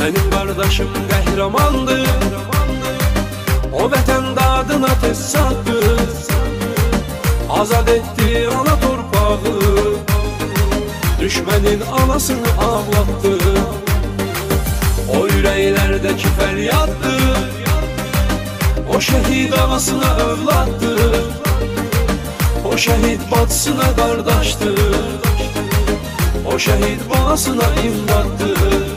Benim kardeşim qəhrəmandır O vətən dadına tez satdı Azad etdi ana torpağı. Düşmənin anasını ağlattı O ürəklərdəki fəryaddır O şehit ağasına övladdır O şehit bacısına qardaşdır O şehit babasına imdaddır